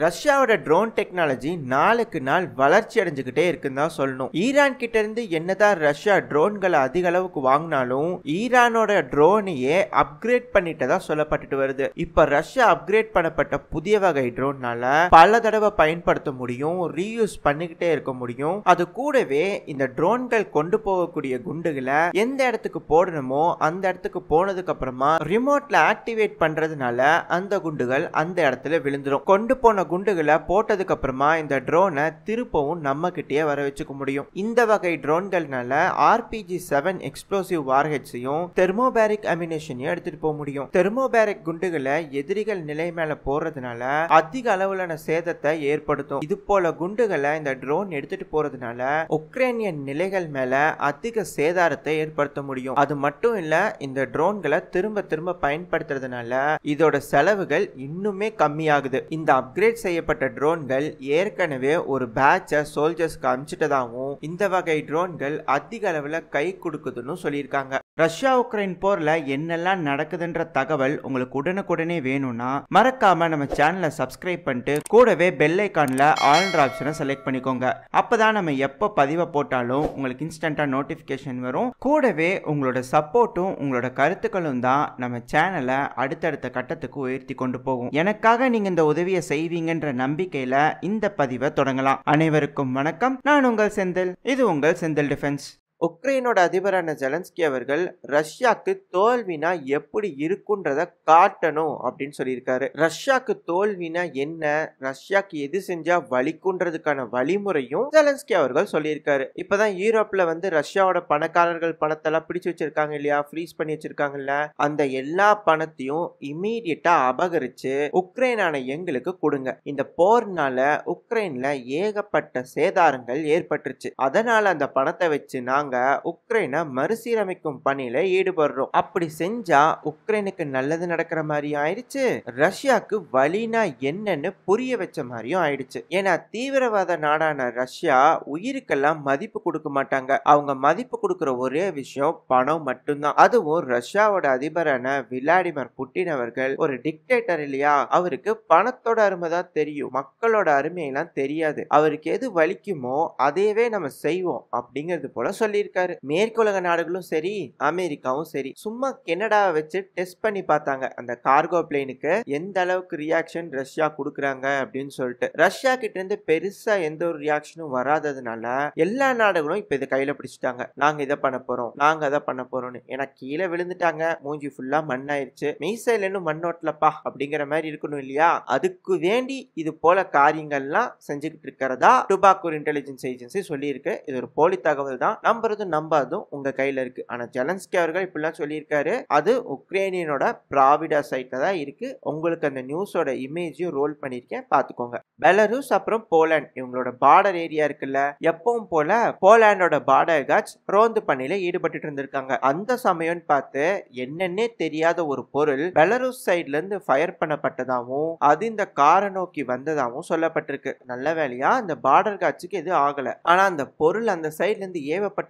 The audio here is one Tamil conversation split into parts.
ரஷ்யாவோட ட்ரோன் டெக்னாலஜி நாளுக்கு நாள் வளர்ச்சி அடைஞ்சுக்கிட்டே இருக்குன்னு தான் சொல்லணும். ஈரான் கிட்ட இருந்து என்னதான் ரஷ்யா ட்ரோன்களை அதிக அளவுக்கு வாங்கினாலும் ஈரானோட ட்ரோனையே அப்கிரேட் பண்ணிட்டதா சொல்லப்பட்டுட்டு வருது. இப்ப ரஷ்யா அப்கிரேட் பண்ணப்பட்ட புதிய வகை ட்ரோன்னால பல தடவை பயன்படுத்த முடியும் ரீயூஸ் பண்ணிக்கிட்டே இருக்க முடியும். அது கூடவே இந்த ட்ரோன்கள் கொண்டு போகக்கூடிய குண்டுகளை எந்த இடத்துக்கு போடணுமோ அந்த இடத்துக்கு போனதுக்கு அப்புறமா ரிமோட்ல ஆக்டிவேட் பண்றதுனால அந்த குண்டுகள் அந்த இடத்துல விழுந்துடும் கொண்டு போன குண்டுகளை போட்டதுக்கு அப்புறமா இந்த ட்ரோனை திருப்பவும் நம்ம கிட்டேயே வர வச்சுக்க முடியும். இந்த வகை ட்ரோன்கள்னால ஆர்பிஜி செவன் எக்ஸ்ப்ளோசிவ் வார்ஹெட்ஸையும் தெர்மோபேரிக் அமினேஷனையும் எடுத்துட்டு போக முடியும். தெர்மோபேரிக் குண்டுகளை எதிரிகள் நிலை மேல போறதுனால அதிக அளவிலான சேதத்தை ஏற்படுத்தும். இது போல குண்டுகளை இந்த ட்ரோன் எடுத்துட்டு போறதுனால உக்ரைனியன் நிலைகள் மேல அதிக சேதாரத்தை ஏற்படுத்த முடியும். அது மட்டும் இல்ல இந்த ட்ரோன்களை திரும்ப திரும்ப பயன்படுத்துறதுனால இதோட செலவுகள் இன்னுமே கம்மியாகுது. இந்த அப்கிரேட் செய்யப்பட்ட ட்ரோன்கள் ஏற்கனவே ஒரு பேட்சை சோல்ஜர்ஸ்க்கு அனுப்பிச்சிட்டதாகவும் இந்த வகை ட்ரோன்கள் அதிக அளவில் கை கொடுக்குதுன்னு சொல்லியிருக்காங்க. ரஷ்யா உக்ரைன் போர்ல என்னெல்லாம் நடக்குதுன்ற தகவல் உங்களுக்கு உடனுக்குடனே வேணும்னா மறக்காம நம்ம சேனலை சப்ஸ்கிரைப் பண்ணிட்டு கூடவே பெல் ஐக்கான்ல ஆல்ன்ற ஆப்ஷனை செலக்ட் பண்ணிக்கோங்க. அப்பதான் நம்ம எப்போ பதிவை போட்டாலும் உங்களுக்கு இன்ஸ்டண்டா நோட்டிபிகேஷன் வரும். கூடவே உங்களோட சப்போர்ட்டும் உங்களோட கருத்துக்களும் தான் நம்ம சேனலை அடுத்தடுத்த கட்டத்துக்கு உயர்த்தி கொண்டு போகும். எனக்காக நீங்க இந்த உதவியை செய்வீங்கன்ற நம்பிக்கையில இந்த பதிவை தொடங்கலாம். அனைவருக்கும் வணக்கம். நான் உங்கள் செந்தில். இது உங்கள் செந்தில் டிஃபென்ஸ். உக்ரைனோட அதிபரான ஜெலன்ஸ்கி அவர்கள் ரஷ்யாக்கு தோல்வினா எப்படி இருக்குன்றத காட்டணும் அப்படின்னு சொல்லியிருக்காரு. ரஷ்யாக்கு தோல்வினா என்ன? ரஷ்யாக்கு எது செஞ்சா வலிக்குன்றதுக்கான வழிமுறையும் ஜெலன்ஸ்கி அவர்கள் சொல்லியிருக்காரு. இப்பதான் யூரோப்ல வந்து ரஷ்யாவோட பணக்காரர்கள் பணத்தெல்லாம் பிடிச்சு வச்சிருக்காங்க இல்லையா? ஃப்ரீஸ் பண்ணி வச்சிருக்காங்கல்ல? அந்த எல்லா பணத்தையும் இமீடியட்டா அபகரிச்சு உக்ரைனான எங்களுக்கு கொடுங்க. இந்த போர்னால உக்ரைன்ல ஏகப்பட்ட சேதாரங்கள் ஏற்பட்டுருச்சு. அதனால அந்த பணத்தை வச்சு நாங்க உக்ரைனை மறுசீரமைக்கும் பணியில ஈடுபடுறோம். அப்படி செஞ்சா உக்ரைனுக்கு நல்லது நடக்கிற மாதிரியும் ஆயிடுச்சு. ரஷ்யாக்கு வழினா என்னன்னு புரிய வச்ச மாதிரியும் ஆயிடுச்சு. ஏன்னா தீவிரவாத நாடான ரஷ்யா உயிருக்கெல்லாம் மதிப்பு கொடுக்க மாட்டாங்க. அவங்க மதிப்பு கொடுக்கிற ஒரே விஷயம் பணம் மட்டும்தான். அதுவும் ரஷ்யாவோட அதிபரான விளாடிமிர் புட்டின் அவர்கள் ஒரு டிக்டேட்டர் இல்லையா? அவருக்கு பணத்தோட அருமை தான் தெரியும். மக்களோட அருமையெல்லாம் தெரியாது. அவருக்கு எது வலிக்குமோ அதையவே நம்ம செய்வோம். அப்படிங்கிறது போல சொல்லி சொல்லியிருக்காரு. மேற்குலக நாடுகளும் சரி அமெரிக்காவும் சரி சும்மா கெனடாவை வச்சு டெஸ்ட் பண்ணி பார்த்தாங்க. அந்த கார்கோ பிளேனுக்கு எந்த அளவுக்கு ரியாக்ஷன் ரஷ்யா கொடுக்குறாங்க அப்படின்னு சொல்லிட்டு. ரஷ்யா கிட்ட இருந்து பெருசா எந்த ஒரு ரியாக்ஷனும் வராததுனால எல்லா நாடுகளும் இப்ப இதை கையில பிடிச்சிட்டாங்க. நாங்க இதை பண்ண போறோம் நாங்க அதை பண்ண போறோம்னு. ஏன்னா கீழே விழுந்துட்டாங்க. மூஞ்சி ஃபுல்லா மண்ணாயிருச்சு. மீசையில இன்னும் மண்ணோட்டலப்பா அப்படிங்கிற மாதிரி இருக்கணும் இல்லையா? அதுக்கு வேண்டி இது போல காரியங்கள்லாம் செஞ்சுக்கிட்டு இருக்கிறதா டுபாக்கூர் இன்டெலிஜென்ஸ் ஏஜென்சி சொல்லியிருக்கு. இது ஒரு போலி தகவல் தான். நம்புறதும் நம்பாதும் உங்க கையில இருக்கு. ஆனா ஜெலன்ஸ்கி அவர்கள் இப்படிலாம் சொல்லியிருக்காரு. அது உக்ரைனியனோட ப்ராவிடா சைட்ல தான் இருக்கு. உங்களுக்கு அந்த நியூஸோட இமேஜையும் ரோல் பண்ணியிருக்கேன். பார்த்துக்கோங்க பெலரூஸ் அப்புறம் போலாண்ட். இவங்களோட பார்டர் ஏரியா இருக்குல்ல. எப்பவும் போல போலாண்டோட பார்டர் காட்ச் ரோந்து பணியில ஈடுபட்டு இருந்திருக்காங்க. அந்த சமயம்னு பார்த்து என்னன்னே தெரியாத ஒரு பொருள் பெலரூஸ் சைட்ல இருந்து ஃபயர் பண்ணப்பட்டதாகவும் அது இந்த காரை நோக்கி வந்ததாகவும் சொல்லப்பட்டிருக்கு. நல்ல வேலையா அந்த பார்டர் காட்சிக்கு எதுவும் ஆகல. ஆனா அந்த பொருள் அந்த சைட்ல இருந்து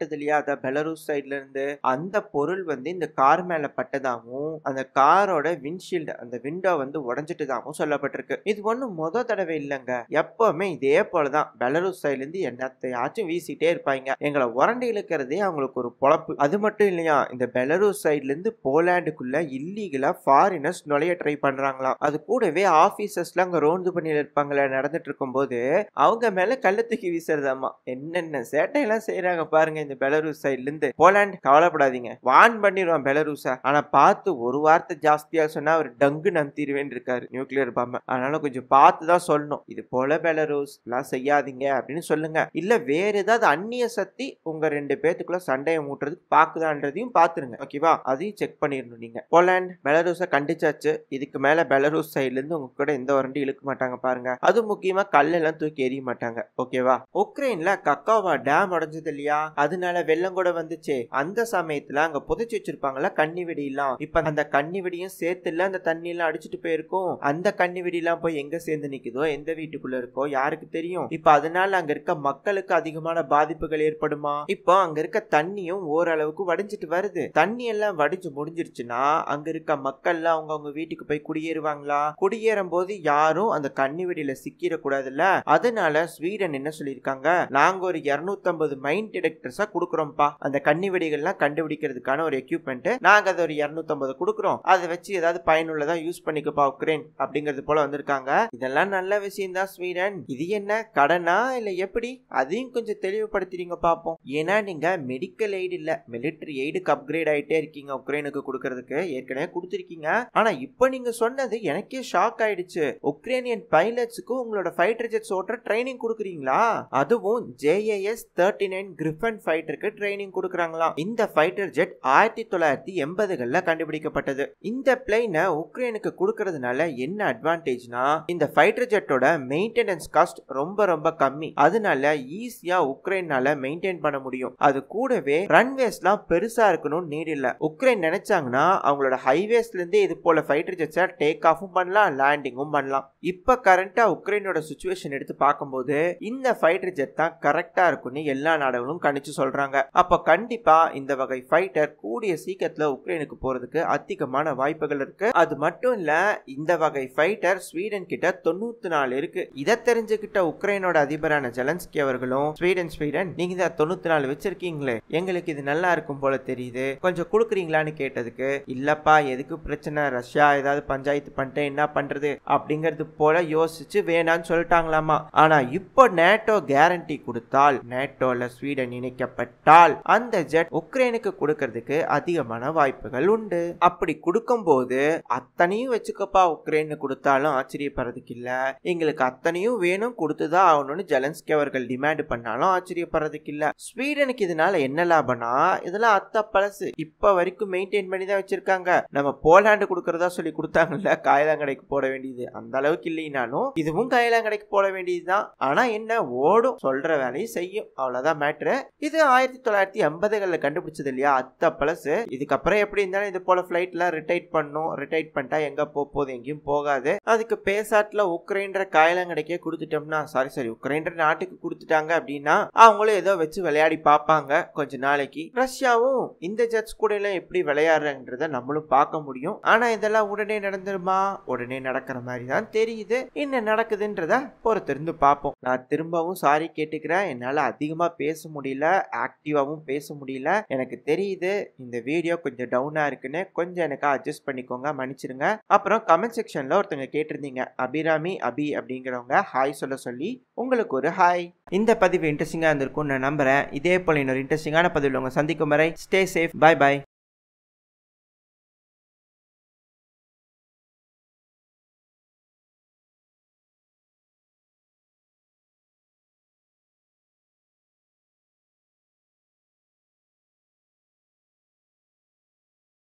பட்டது இல்லையா? அத பெலரூஸ் சைட்ல இருந்து அந்த பொருள் வந்து இந்த கார் மேல பட்டதாகவும் அந்த காரோட விண்ட்ஷீல்டு அந்த விண்டோ வந்து உடஞ்சிட்டதாகவும் சொல்லப்பட்டிருக்கு. இது ஒன்றும் மொத தடவை இல்லைங்க. எப்பவுமே இதே போலதான். பெலரூஸ் சைட்ல இருந்து என்னத்தையாச்சும் வீசிட்டே இருப்பாங்க. எங்களை உரண்டி இழுக்கிறதே அவங்களுக்கு ஒரு பொழப்பு. அது மட்டும் இல்லையா? இந்த பெலரூஸ் சைட்ல இருந்து போலாண்டுக்குள்ள இல்லீகலா ஃபாரினர்ஸ் நுழைய ட்ரை பண்றாங்களாம். அது கூடவே ஆபீசர்ஸ்லாம் அங்க ரோந்து பண்ணியில இருப்பாங்களே நடந்துட்டு இருக்கும்போது அவங்க மேல கள்ள தூக்கி வீசுறதாமா என்னென்ன சேட்டையெல்லாம் செய்யறாங்க பாருங்க இந்த பெலரூஸ் சைட்ல இருந்து போலாண்ட் கவலைப்படாதீங்க. வான் பண்ணிடுவான் பெலரூஸா ஆனா பார்த்து ஒரு வார்த்தை ஜாஸ்தியா சொன்னா அவர் டங்கு நம்பிடுவேன் இருக்காரு. நியூக்ளியர் பாம்பை. அதனால கொஞ்சம் பார்த்து தான் சொல்லணும். இது போல பெலரூஸ் எல்லாம் செய்யாதீங்க அப்படின்னு சொல்லுங்க. இல்ல வேற ஏதாவது அந்நிய சக்தி உங்க ரெண்டு பேத்துக்குள்ள சண்டையை மூட்டுறதுக்கு பாக்குதான்றதையும் பாத்துருங்க ஓகேவா அதையும் செக் பண்ணிடணும் நீங்க. போலாண்ட் பெலரூஸை கண்டிச்சாச்சு. இதுக்கு மேல பெலரூஸ் சைட்ல இருந்து உங்க கூட எந்த வரண்டி இழுக்க மாட்டாங்க பாருங்க. அது முக்கியமா கல்லெல்லாம் தூக்கி எறிய மாட்டாங்க. ஓகேவா உக்ரைன்ல கக்காவா டேம் அடைஞ்சது இல்லையா? அது அதனால வெள்ளம் கூட வந்துச்சு. அந்த சமயத்துல அங்க புதைச்சு வச்சிருப்பாங்கல்ல கன்னி வெடியெல்லாம் இப்ப அந்த கண்ணி வெடியும் சேர்த்துல அந்த தண்ணி எல்லாம் அடிச்சுட்டு போயிருக்கும். அந்த வெடி எல்லாம் போய் எங்க சேர்ந்து நிக்குதோ எந்த வீட்டுக்குள்ள இருக்கோ யாருக்கு தெரியும்? இப்ப அதனால அங்க இருக்க மக்களுக்கு அதிகமான பாதிப்புகள் ஏற்படுமா? இப்போ அங்க இருக்க தண்ணியும் ஓரளவுக்கு வடிஞ்சிட்டு வருது. தண்ணி எல்லாம் வடிஞ்சு முடிஞ்சிருச்சுன்னா அங்க இருக்க மக்கள்லாம் அவங்க அவங்க வீட்டுக்கு போய் குடியேறுவாங்களா? குடியேறும் போது யாரும் அந்த கண்ணி வெடியில சிக்கிட கூடாதுல்ல? அதனால ஸ்வீடன் என்ன சொல்லியிருக்காங்க? நாங்க ஒரு 250 மைண்ட் டிடெக்டர்ஸ கொடுக்குறோம்ப்பா. அந்த கண்ணி வெடிகள்லாம் கண்டுபிடிக்கிறதுக்கான ஒரு எக்யூப்மெண்ட் நாங்கள் அதை ஒரு 250 கொடுக்குறோம். அதை வச்சு ஏதாவது பயனுள்ளதாக யூஸ் பண்ணிக்கப்பா உக்ரைன் அப்படிங்கிறது போல வந்திருக்காங்க. இதெல்லாம் நல்ல விஷயம் தான் ஸ்வீடன். இது என்ன கடனா இல்லை எப்படி? அதையும் கொஞ்சம் தெளிவுபடுத்துறீங்க பார்ப்போம் ஏன்னா நீங்கள் மெடிக்கல் எய்டு இல்லை மிலிட்டரி எய்டுக்கு அப்கிரேட் ஆயிட்டே இருக்கீங்க உக்ரைனுக்கு கொடுக்கறதுக்கு. ஏற்கனவே கொடுத்துருக்கீங்க. ஆனா இப்போ நீங்கள் சொன்னது எனக்கே ஷாக் ஆயிடுச்சு. உக்ரைனியன் பைலட்ஸுக்கு உங்களோட ஃபைட்டர் ஜெட்ஸ் ஓட்டுற ட்ரைனிங் கொடுக்குறீங்களா? அதுவும் ஜேஏஎஸ் தேர்ட்டி நைன் கிரிஃபன் ஃபைட்டருக்கு ட்ரைனிங் கொடுக்குறாங்களாம். இந்த ஃபைட்டர் ஜெட் ஆயிரத்தி தொள்ளாயிரத்தி எண்பதுகளில் கண்டுபிடிக்கப்பட்டது. இந்த பிளைனை உக்ரைனுக்கு கொடுக்கறதுனால என்ன அட்வான்டேஜ்னா இந்த ஃபைட்டர் ஜெட்டோட மெயின்டெனன்ஸ் காஸ்ட் ரொம்ப ரொம்ப கம்மி. அதனால ஈஸியா உக்ரைனால மெயின்டைன் பண்ண முடியும். அது கூடவே ரன்வேஸ்லாம் பெருசா இருக்கணும்னு நீட் உக்ரைன் நினைச்சாங்கன்னா அவங்களோட ஹைவேஸ்ல இருந்தே இது போல ஃபைட்டர் ஜெட்ஸை டேக் ஆஃபும் பண்ணலாம் லேண்டிங்கும் பண்ணலாம். இப்ப கரண்டா உக்ரைனோட சுச்சுவேஷன் எடுத்து பார்க்கும்போது இந்த ஃபைட்டர் ஜெட் தான் கரெக்டா இருக்கும்னு எல்லா நாடுகளும் கணிச்சு சொல்றாங்க. அப்ப கண்டிப்பா இந்த வகை ஃபைட்டர் கூடிய சீக்கிரத்துல உக்ரைனுக்கு போறதுக்கு அதிகமான வாய்ப்புகள் இருக்கு. அது மட்டும் இல்ல இந்த வகை ஃபைட்டர் ஸ்வீடன் கிட்ட தொண்ணூத்தி நாலு இருக்கு. இதை தெரிஞ்சுக்கிட்ட உக்ரைனோட அதிபரான ஜெலன்ஸ்கி அவர்களும் ஸ்வீடன் ஸ்வீடன் நீங்க தான் தொண்ணூத்தி நாலு வச்சிருக்கீங்களே. எங்களுக்கு இது நல்லா இருக்கும் போல தெரியுது. கொஞ்சம் கொடுக்குறீங்களான்னு கேட்டதுக்கு இல்லப்பா எதுக்கு பிரச்சனை? ரஷ்யா ஏதாவது பஞ்சாயத்து பண்ணிட்டு என்ன பண்றது? அப்படிங்கிறது போல யோசிச்சு வேணான்னு சொல்லிட்டாங்களாமா. ஆனா இப்போ நேட்டோ கேரண்டி கொடுத்தால் நேட்டோல ஸ்வீடன் செய்யப்பட்டால் அந்த ஜெட் உக்ரைனுக்கு கொடுக்கறதுக்கு அதிகமான வாய்ப்புகள் உண்டு. அப்படி கொடுக்கும்போது அத்தனையும் வச்சுக்கப்பா உக்ரைன் கொடுத்தாலும் ஆச்சரியப்படுறதுக்கு இல்ல. எங்களுக்கு அத்தனையும் வேணும் கொடுத்துதான் ஆகணும்னு ஜெலன்ஸ்கி அவர்கள் டிமாண்ட் பண்ணாலும் ஆச்சரியப்படுறதுக்கு இல்ல. ஸ்வீடனுக்கு இதனால என்ன லாபம்னா இதெல்லாம் அத்த பழசு. இப்ப வரைக்கும் மெயின்டைன் பண்ணி தான் வச்சிருக்காங்க. நம்ம போலாண்டு கொடுக்கறதா சொல்லி கொடுத்தாங்கல்ல காயலாங்கடைக்கு போட வேண்டியது. அந்த அளவுக்கு இல்லைனாலும் இதுவும் காயலாங்கடைக்கு போட வேண்டியதுதான். ஆனா என்ன ஓடும். சொல்ற வேலையை செய்யும். அவ்வளவுதான் மேட்ரு இது ஆயிரத்தி தொள்ளாயிரத்தி ஐம்பதுகளில் கண்டுபிடிச்சது இல்லையா? அத்த பழசு. இதுக்கப்புறம் எப்படி இருந்தாலும் இது போல ஃப்ளைட்லாம் ரிட்டைட் பண்ணும். ரிட்டைட் பண்ணிட்டா எங்கே போக போகுது? எங்கேயும் போகாது. அதுக்கு பேசாட்டில் உக்ரைன்ற காயலாங்கடைக்கே கொடுத்துட்டோம்னா சாரி சாரி உக்ரைன்ற நாட்டுக்கு கொடுத்துட்டாங்க அப்படின்னா அவங்களும் ஏதோ வச்சு விளையாடி பார்ப்பாங்க கொஞ்ச நாளைக்கு. ரஷ்யாவும் இந்த ஜட்ஜ் கூட எல்லாம் எப்படி விளையாடுறன்றத நம்மளும் பார்க்க முடியும். ஆனா இதெல்லாம் உடனே நடந்துருமா? உடனே நடக்கிற மாதிரி தான் தெரியுது. என்ன நடக்குதுன்றத பொறுத்திருந்து பார்ப்போம். நான் திரும்பவும் சாரி கேட்டுக்கிறேன். என்னால் அதிகமாக பேச முடியல. ஆக்டிவாகவும் பேச முடியல. எனக்கு தெரியுது இந்த வீடியோ கொஞ்சம் டவுனாக இருக்குன்னு. கொஞ்சம் எனக்கு அட்ஜஸ்ட் பண்ணிக்கோங்க மன்னிச்சிருங்க. அப்புறம் கமெண்ட் செக்ஷனில் ஒருத்தங்க கேட்டிருந்தீங்க அபிராமி அபி அப்படிங்கிறவங்க ஹாய் சொல்ல சொல்லி உங்களுக்கு ஒரு ஹாய் இந்த பதிவு இன்ட்ரெஸ்டிங்காக இருந்திருக்கும்னு நான் நம்புகிறேன் இதே போல் இன்னொரு இன்ட்ரெஸ்டிங்கான பதிவில் உங்கள் சந்திக்கும் வரை ஸ்டே சேஃப் பை பை